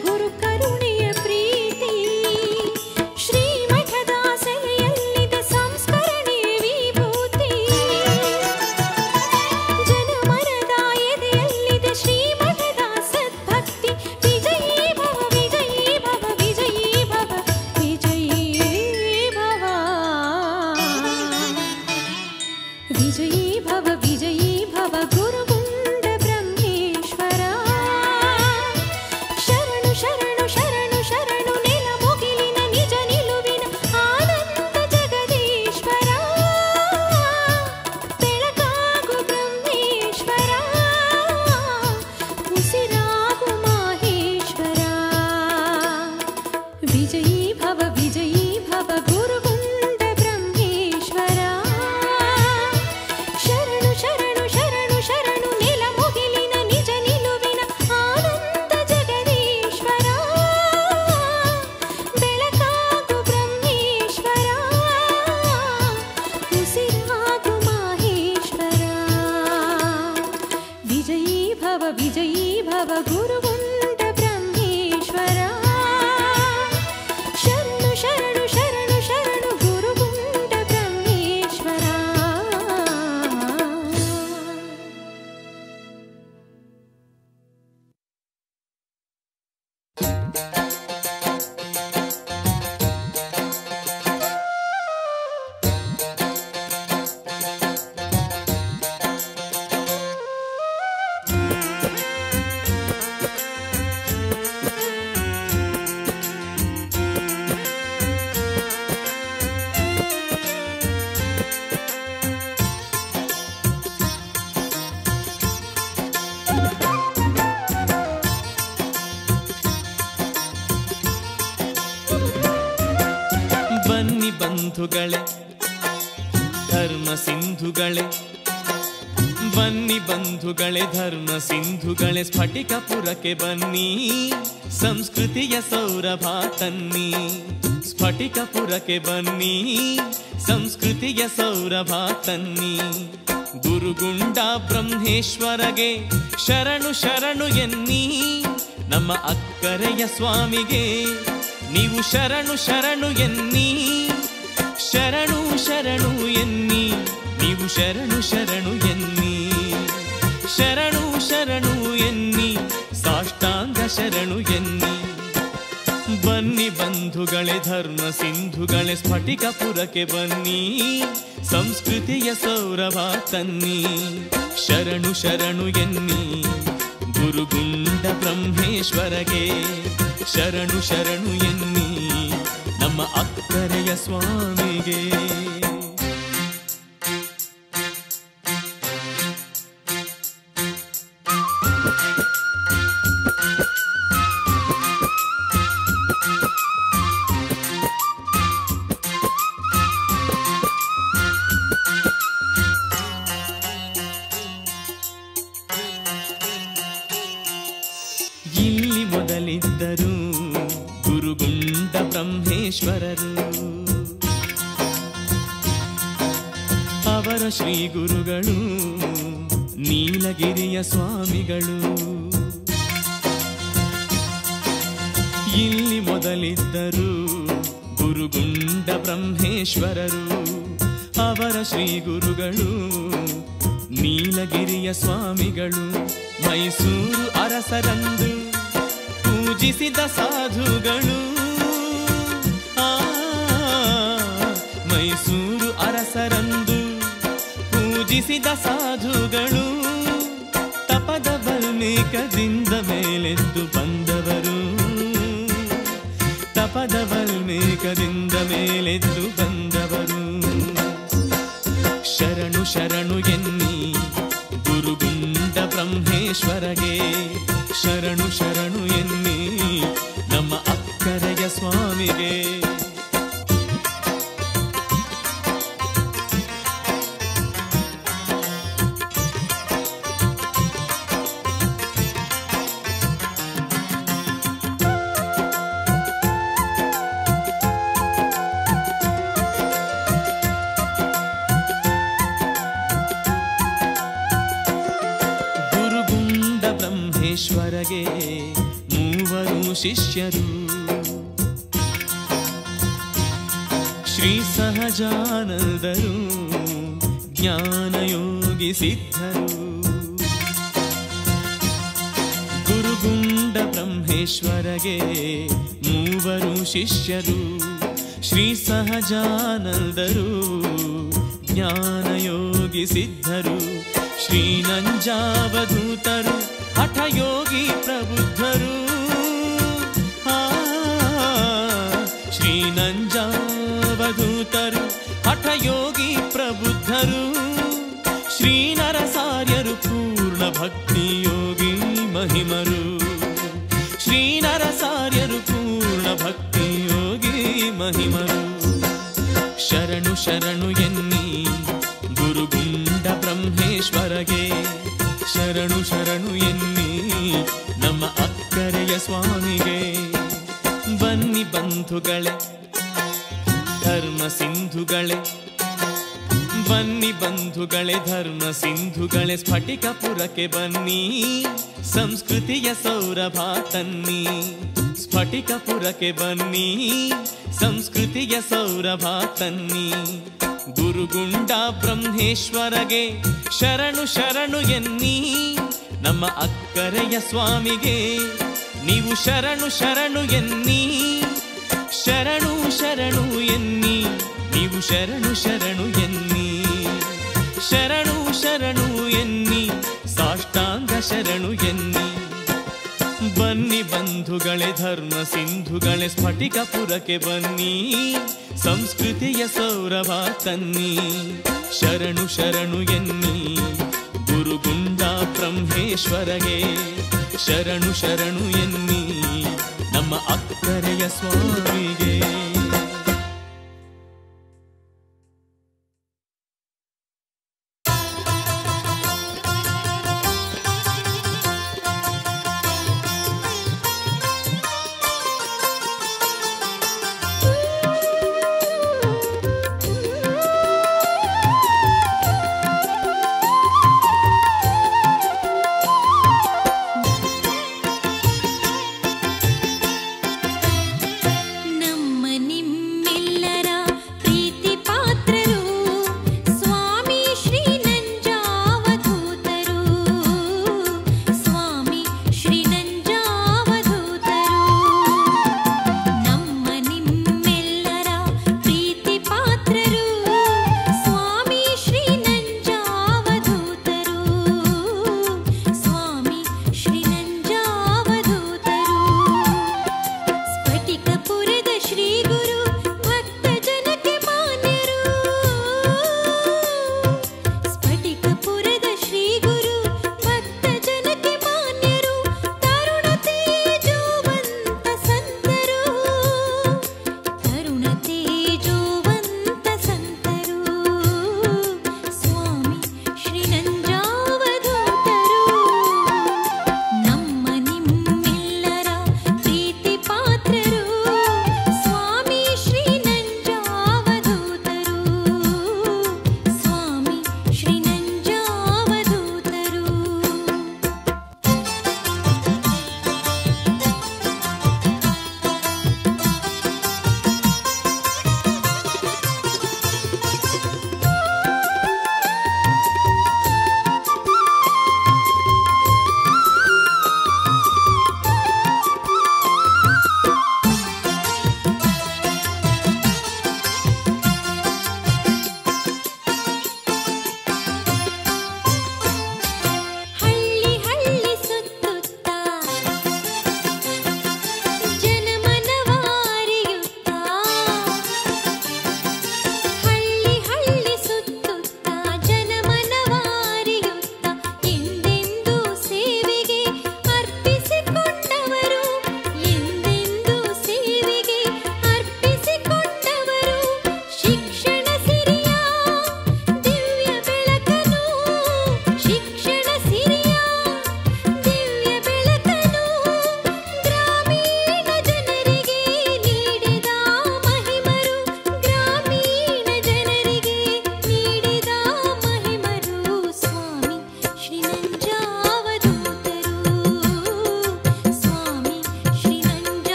गुरु करुणा ಸ್ಫಟಿಕಪುರಕ್ಕೆ ಬನ್ನಿ. ಸಂಸ್ಕೃತಿಯ ಸೌರಭ ತನ್ನಿ. ಸ್ಫಟಿಕಪುರಕ್ಕೆ ಬನ್ನಿ. ಸಂಸ್ಕೃತಿಯ ಸೌರಭ ತನ್ನಿ. ಗುರುಗುಂಡ ಬ್ರಹ್ಮೇಶ್ವರಗೆ ಶರಣು ಶರಣು ಎನ್ನಿ. ನಮ್ಮ ಅಕ್ಕರೆಯ ಸ್ವಾಮಿಗೆ ನೀವು ಶರಣು ಶರಣು ಎನ್ನಿ. ಶರಣು ಶರಣು ಎನ್ನಿ. ನೀವು ಶರಣು ಶರಣು ಎನ್ನಿ. ಶರಣು ಶರಣು ಶರಣು ಎನ್ನಿ. ಬನ್ನಿ ಬಂಧುಗಳೇ, ಧರ್ಮ ಸಿಂಧುಗಳೇ ಸ್ಫಟಿಕಪುರಕ್ಕೆ ಬನ್ನಿ. ಸಂಸ್ಕೃತಿಯ ಸೌರಭ ತನ್ನಿ. ಶರಣು ಶರಣು ಎನ್ನಿ. ಗುರುಗುಂಡ ಬ್ರಹ್ಮೇಶ್ವರಗೆ. ಶರಣು ಶರಣು ಎನ್ನಿ. ನಮ್ಮ ಅಕ್ಕರೆಯ ಸ್ವಾಮಿಗೆ. ಮೊದಲಿದ್ದರು ಗುರುಗುಂಡ ಬ್ರಹ್ಮೇಶ್ವರರು. ಅವರ ಶ್ರೀ ಗುರುಗಳು, ನೀಲಗಿರಿಯ ಸ್ವಾಮಿಗಳು. ಇಲ್ಲಿ ಮೊದಲಿದ್ದರು ಗುರುಗುಂಡ ಬ್ರಹ್ಮೇಶ್ವರರು. ಅವರ ಶ್ರೀ ಗುರುಗಳು, ನೀಲಗಿರಿಯ ಸ್ವಾಮಿಗಳು. ಮೈಸೂರು ಅರಸರಂದು ಪೂಜಿಸಿದ ಸಾಧುಗಳು. ಆ, ಮೈಸೂರು ಅರಸರಂದು ಪೂಜಿಸಿದ ಸಾಧುಗಳು. ತಪದ ಬಲ್ಮೇಕದಿಂದ ಮೇಲೆದ್ದು ಬಂದವರು. ತಪದ ಬಲ್ಮೇಕದಿಂದ ಮೇಲೆದ್ದು ಬಂದವರು. ಶರಣು ಶರಣು ಎನ್ನಿ ಗುರುಗುಂಡ ಬ್ರಹ್ಮೇಶ್ವರಗೆ. ಶರಣು ಶರಣು ಎನ್ನಿ ಬ್ರಹ್ಮೇಶ್ವರಗೆ ಮೂವರು ಶಿಷ್ಯರು. ಶ್ರೀ ಸಹಜಾನಂದರು, ಜ್ಞಾನಯೋಗಿ ಸಿದ್ಧರು. ಗುರುಗುಂಡ ಬ್ರಹ್ಮೇಶ್ವರಗೆ ಮೂವರು ಶಿಷ್ಯರು. ಶ್ರೀ ಸಹಜಾನಂದರು, ಜ್ಞಾನಯೋಗಿ ಸಿದ್ಧರು. ಶ್ರೀ ನಂಜಾವಧೂತರು ಹಠಯೋಗಿ ಪ್ರಬುದ್ಧರು. ಶ್ರೀ ನಂಜಾವಧೂತರು ಹಠಯೋಗಿ ಪ್ರಬುದ್ಧರು. ಶ್ರೀ ನರಸಾರ್ಯರು ಪೂರ್ಣ ಭಕ್ತಿ ಯೋಗಿ ಮಹಿಮರು. ಶ್ರೀ ನರಸಾರ್ಯರು ಪೂರ್ಣ ಭಕ್ತಿ ಯೋಗಿ ಮಹಿಮರು. ಶರಣು ಶರಣು ಎನ್ನಿ ಗುರುಗುಂಡ ಬ್ರಹ್ಮೇಶ್ವರಗೆ. ಶರಣು ಶರಣು ಎನ್ನಿ ನಮ್ಮ ಅಕ್ಕರೆಯ ಸ್ವಾಮಿಗೆ. ಬನ್ನಿ ಬಂಧುಗಳೇ, ಧರ್ಮ ಸಿಂಧುಗಳೇ. ಬನ್ನಿ ಬಂಧುಗಳೇ, ಧರ್ಮ ಸಿಂಧುಗಳೇ ಸ್ಫಟಿಕಪುರಕ್ಕೆ ಬನ್ನಿ. ಸಂಸ್ಕೃತಿಯ ಸೌರಭ ತನ್ನಿ. ಸ್ಫಟಿಕಪುರಕ್ಕೆ ಬನ್ನಿ, ಸಂಸ್ಕೃತಿಯ ಸೌರಭ ತನ್ನಿ. ಗುರುಗುಂಡ ಬ್ರಹ್ಮೇಶ್ವರಗೆ ಶರಣು ಶರಣು ಎನ್ನಿ ನಮ್ಮ ಅಕ್ಕರೆಯ ಸ್ವಾಮಿಗೆ. ನೀವು ಶರಣು ಶರಣು ಎನ್ನಿ, ಶರಣು ಶರಣು ಎನ್ನಿ, ನೀವು ಶರಣು ಶರಣು ಎನ್ನಿ, ಶರಣು ಶರಣು ಎನ್ನಿ, ಸಾಷ್ಟಾಂಗ ಶರಣು ಎನ್ನಿ. ಬನ್ನಿ ಬಂಧುಗಳೇ, ಧರ್ಮ ಸಿಂಧುಗಳೇ ಸ್ಫಟಿಕಪುರಕ್ಕೆ ಬನ್ನಿ, ಸಂಸ್ಕೃತಿಯ ಸೌರಭ ತನ್ನಿ, ಶರಣು ಶರಣು ಎನ್ನಿ ಗುರುಗುಂಡ ಬ್ರಹ್ಮೇಶ್ವರಗೆ, ಶರಣು ಶರಣು ಎನ್ನಿ, ನಮ್ಮ ಅಕ್ಕರೆಯ ಸ್ವಾಮಿಗೆ.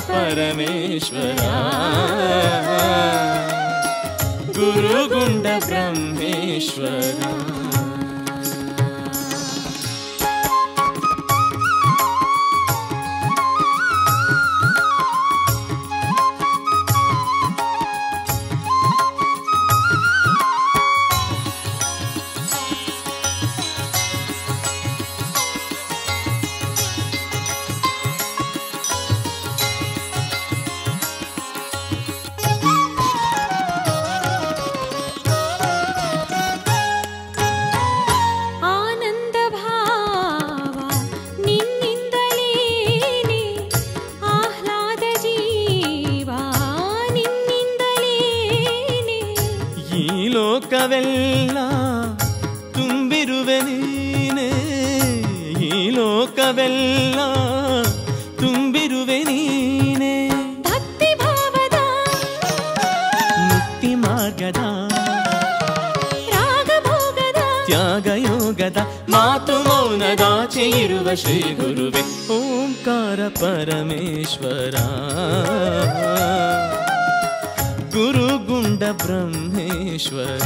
परमेश्वरा। गुरुगुण्ड ब्रह्मेश्वरा। ಯೋಗದ ಮಾತು ಮೌನದಾಚೆ ಇರುವ ಶ್ರೀ ಗುರುವೆ ಓಂಕಾರ ಪರಮೇಶ್ವರ ಗುರುಗುಂಡ ಬ್ರಹ್ಮೇಶ್ವರ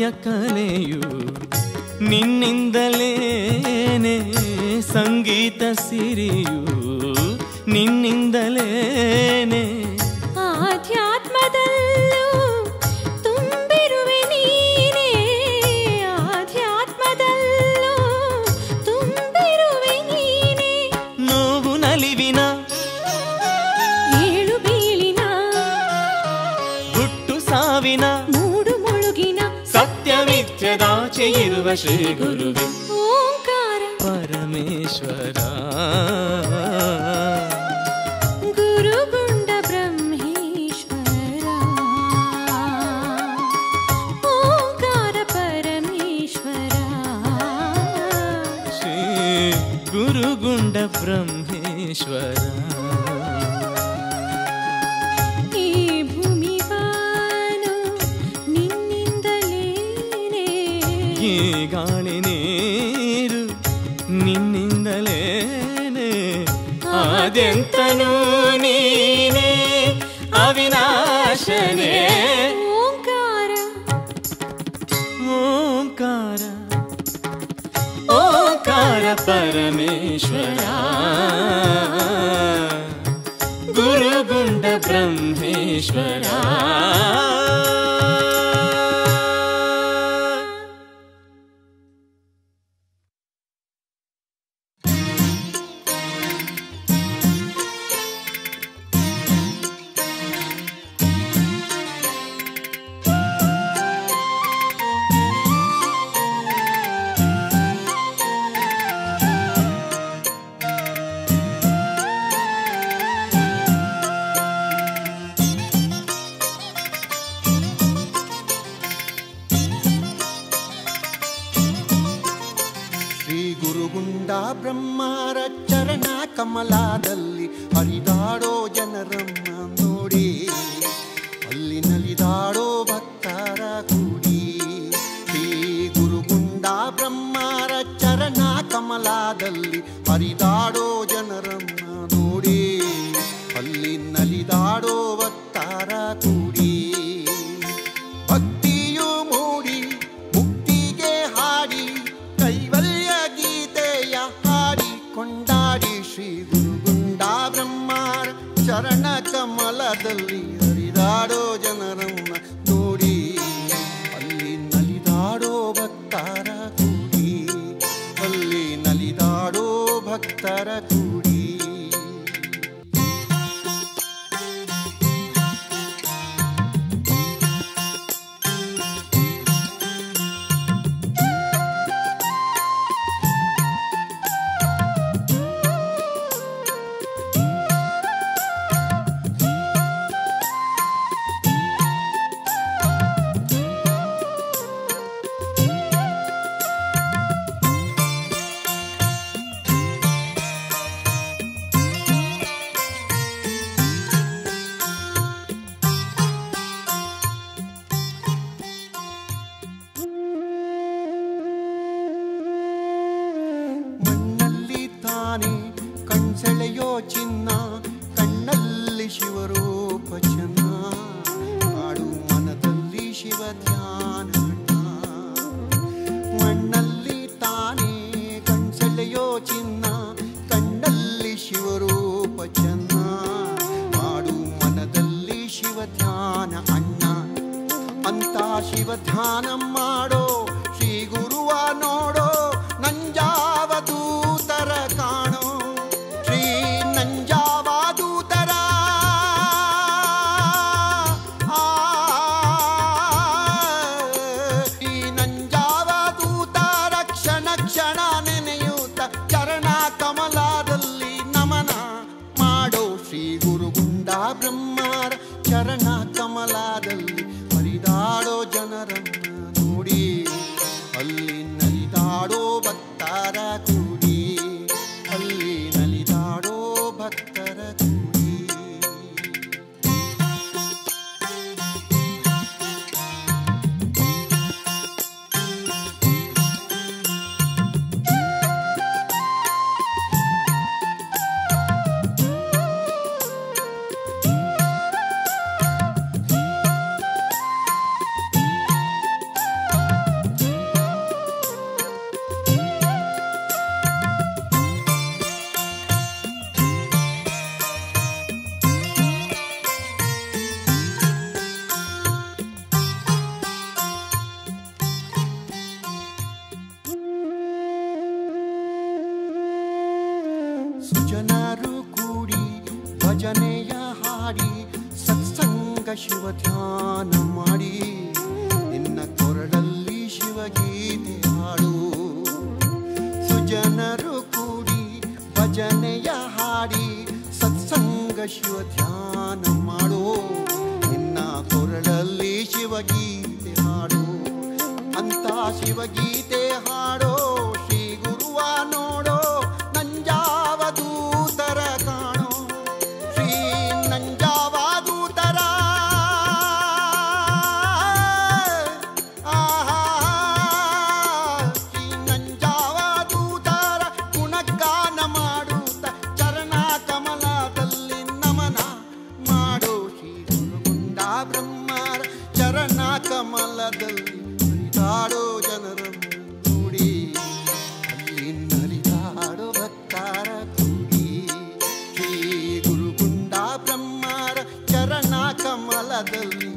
ಸಾಹಿತ್ಯ ಕಲೆಯು ನಿನ್ನಿಂದಲೇನೆ ಸಂಗೀತ ಸಿರಿಯು. श्री गुरु ओङ्कार ಶರಣ ಕಮಲದಲ್ಲಿ ಹರಿದಾಡೋ ಜನರನ್ನ ನೋಡಿ. ಅಲ್ಲಿ ನಲಿದಾಡೋ ಭಕ್ತರ ಕೂಡಿ ಅಲ್ಲಿ ನಲಿದಾಡೋ ಭಕ್ತರ ಚಿನ್ನ ಕಣ್ಣಲ್ಲಿ ಶಿವರೂಪ ಚನ್ನ. ಮಾಡು ಮನದಲ್ಲಿ ಶಿವ ಧ್ಯಾನ ಅಣ್ಣ. ಅಂತ ಶಿವ ಧ್ಯಾನ ಮಾಡೋ. ಕಮಲದಲ್ಲಿ ಕಾಡೋ ಜನರನ್ನು ನೋಡಿ ನಲಿದಾಡೋ ಭಕ್ತಾರ ಕೂಡಿ. ಶ್ರೀ ಗುರುಗುಂಡ ಬ್ರಹ್ಮರ ಚರಣ ಕಮಲದಲ್ಲಿ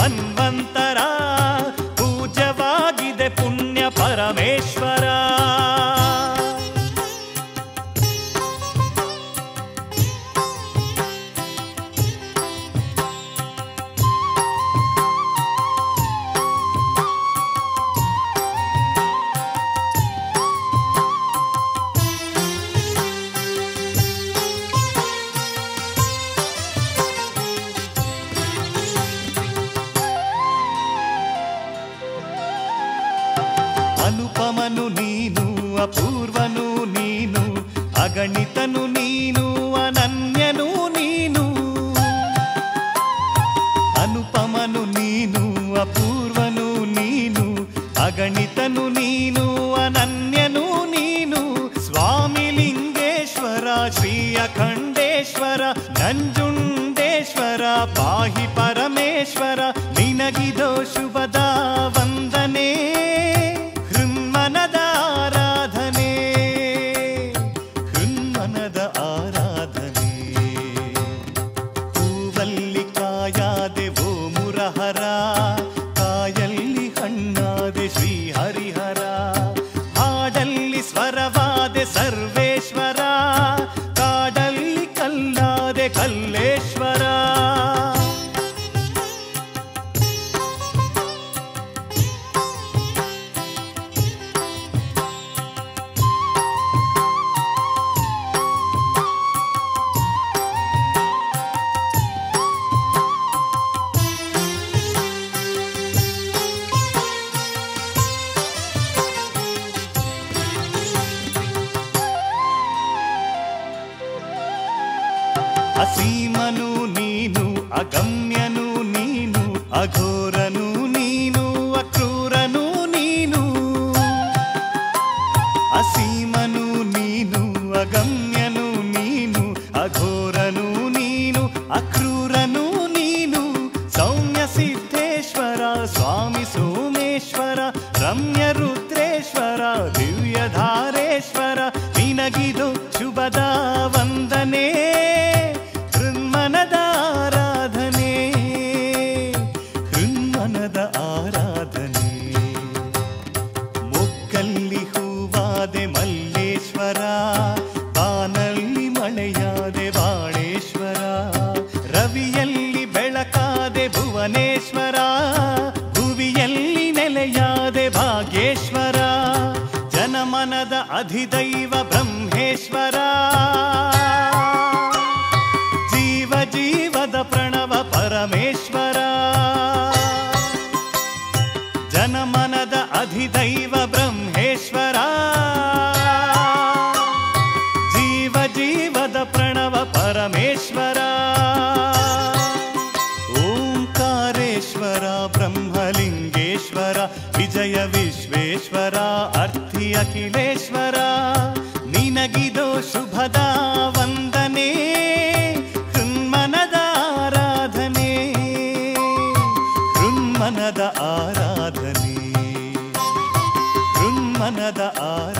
மன்ம हरा ನಿನಗಿದು ಶುಭದ ಹೃನ್ಮನದ ಆರಾಧನೆ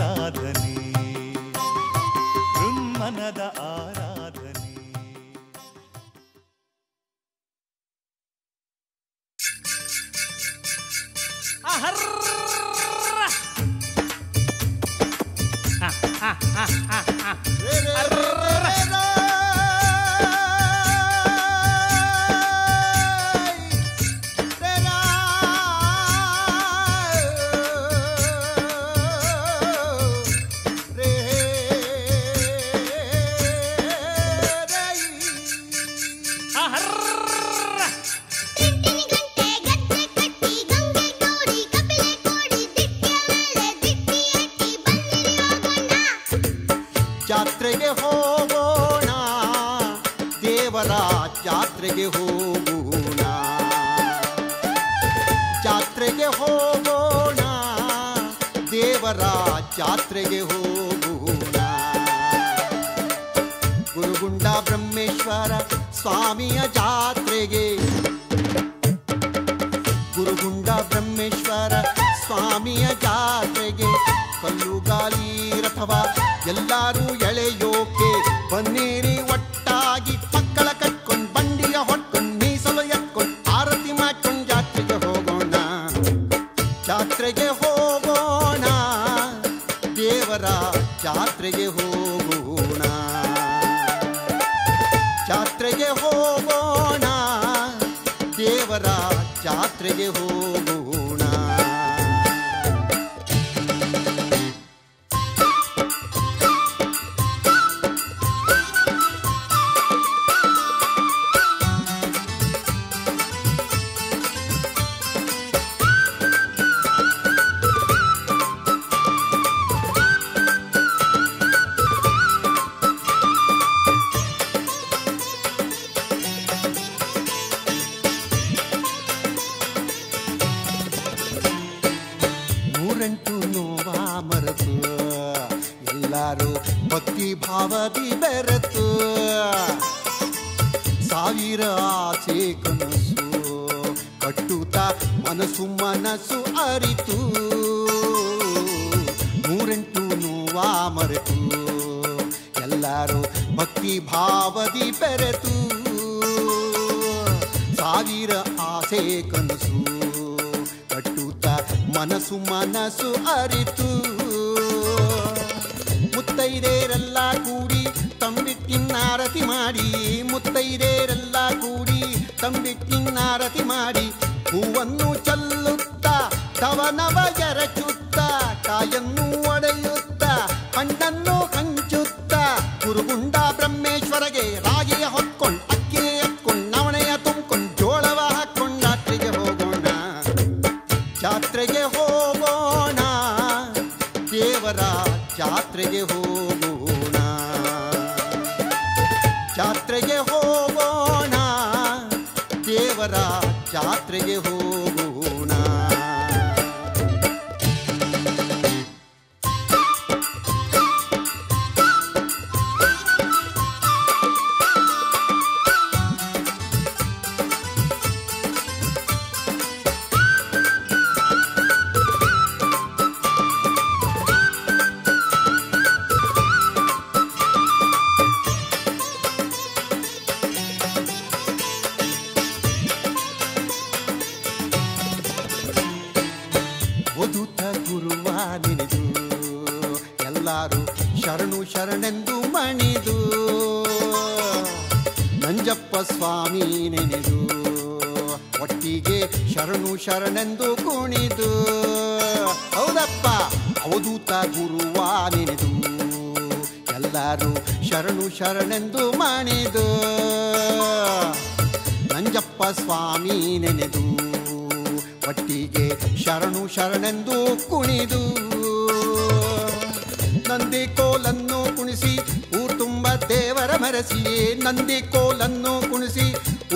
ಸ್ವಾಮಿಯ ಜಾತ್ರೆಗೆ ಕಲ್ಲುಗಾಲಿ ರಥವ. ಎಲ್ಲರೂ ಎಳೆಯೋಕೆ ಬನ್ನೇರಿ ಒಟ್ಟಾಗಿ ಮಕ್ಕಳ ಕಟ್ಕೊಂಡ್ ಬಂಡಿಯ ಹೊಟ್ಕೊಂಡ್ ಮೀಸಲು ಎತ್ಕೊಂಡ್ ಆರತಿ ಮಾಡ್ಕೊಂಡ್ ಜಾತ್ರೆಗೆ ಹೋಗೋಣ. ಜಾತ್ರೆಗೆ ಹೋಗೋಣ. ದೇವರ ಜಾತ್ರೆಗೆ ಹೋಗೋಣ ಮನಸ್ಸು ಅರಿತು, ಮೂರೆಂಟು ನೋವ ಮರೆತು, ಎಲ್ಲರೂ ಭಕ್ತಿ ಭಾವದಿ ಬೆರೆತು, ಸಾವಿರ ಆಸೆ ಕನಸು, ಕಟ್ಟುತ್ತ ಮನಸ್ಸು ಮನಸ್ಸು ಅರಿತು. ಮುತ್ತೈದೇರೆಲ್ಲ ಕೂಡಿ ತಂಬಿಟ್ಟಿನ್ನಾರತಿ ಮಾಡಿ, ಮುತ್ತೈದೇರೆಲ್ಲ ಕೂಡಿ ತಂಬಿಟ್ಟಿನ್ನಾರತಿ ಮಾಡಿ, ಹೂವನ್ನು கணவ எரச்சுட்டு ಶರಣೆಂದು ಮಣಿದು ನಂಜಪ್ಪ ಸ್ವಾಮಿ ನೆನೆದು ಒಟ್ಟಿಗೆ ಶರಣು ಶರಣೆಂದು ಕುಣಿದು ನಂದಿ ಕೋಲನ್ನು ಕುಣಿಸಿ ಊರ್ ತುಂಬ ದೇವರ ಮೆರೆಸಿ ನಂದಿ ಕೋಲನ್ನು ಕುಣಿಸಿ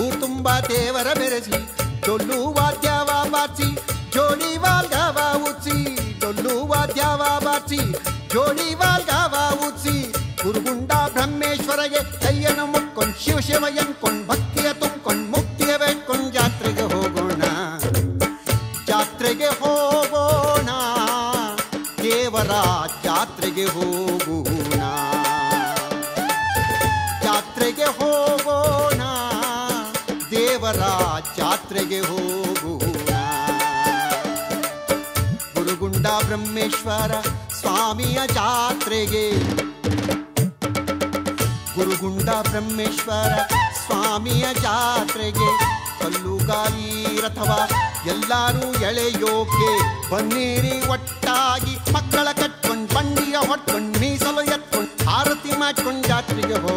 ಊರ್ ತುಂಬ ದೇವರ ಮೆರೆಸಿ ಡೊಳ್ಳು ವಾದ್ಯವ ಬಾರಿಸಿ ಜೋಡಿ ವಾಲ್ಗವ ಉಚ್ಚಿ ಡೊಳ್ಳು ವಾದ್ಯವ ಬಾರಿಸಿ ಜೋಡಿ ವಾಲ್ಗವ ಉಚ್ಚಿ ಗುರುಗುಂಡ ಬ್ರಹ್ಮೇಶ್ವರಗೆ ಕೈಯನ್ನು ಮುಕ್ಕೊಂಡ್ ಶಿವ ಶಿವ ಎನ್ಕೊಂಡ್ ಭಕ್ತಿಯ ತುಂಬ್ಕೊಂಡ್ ಮುಕ್ತಿಯ ಬೇಡ್ಕೊಂಡ್ ಜಾತ್ರೆಗೆ ಹೋಗೋಣ ಜಾತ್ರೆಗೆ ಹೋಗೋಣ ದೇವರ ಜಾತ್ರೆಗೆ ಹೋಗೋಣ ಜಾತ್ರೆಗೆ ಹೋಗೋಣ ದೇವರ ಜಾತ್ರೆಗೆ ಹೋಗೋಣ ಗುರುಗುಂಡ ಬ್ರಹ್ಮೇಶ್ವರ ಸ್ವಾಮಿಯ ಜಾತ್ರೆಗೆ ಗುರುಗುಂಡ ಬ್ರಹ್ಮೇಶ್ವರ ಸ್ವಾಮಿಯ ಜಾತ್ರೆಗೆ ಕಲ್ಲುಗಾಲಿ ರಥವ ಎಲ್ಲರೂ ಎಳೆಯೋಕೆ ಬನ್ನೇರಿ ಒಟ್ಟಾಗಿ ಮಕ್ಕಳ ಕಟ್ಕೊಂಡು ಬಂಡಿಯ ಹೊಟ್ಕೊಂಡು ಮೀಸಲು ಎತ್ಕೊಂಡು ಆರತಿ ಮಾಡ್ಕೊಂಡು ಜಾತ್ರೆಗೆ ಹೋಗೋಣ